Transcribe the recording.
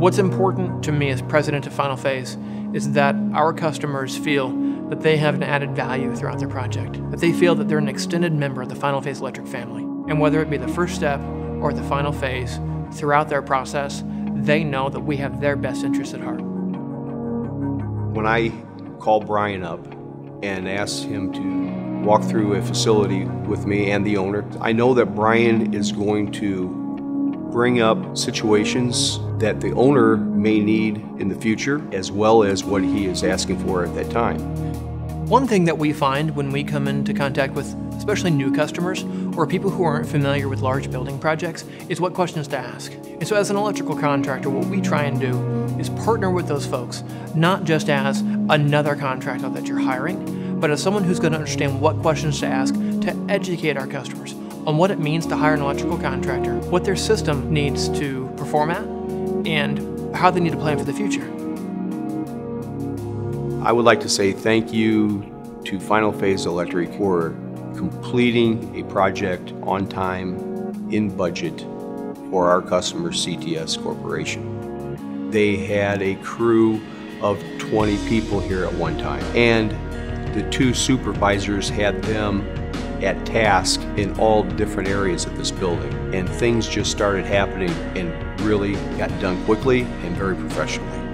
What's important to me as president of Final Phase is that our customers feel that they have an added value throughout their project, that they feel that they're an extended member of the Final Phase Electric family. And whether it be the first step or the final phase, throughout their process, they know that we have their best interests at heart. When I call Brian up and ask him to walk through a facility with me and the owner, I know that Brian is going to bring up situations that the owner may need in the future, as well as what he is asking for at that time. One thing that we find when we come into contact with especially new customers or people who aren't familiar with large building projects is what questions to ask. And so as an electrical contractor, what we try and do is partner with those folks, not just as another contractor that you're hiring, but as someone who's going to understand what questions to ask to educate our customers on what it means to hire an electrical contractor, what their system needs to perform at, and how they need to plan for the future. I would like to say thank you to Final Phase Electric for completing a project on time, in budget, for our customer CTS Corporation. They had a crew of 20 people here at one time, and the two supervisors had them at task in all different areas of this building. And things just started happening and really got done quickly and very professionally.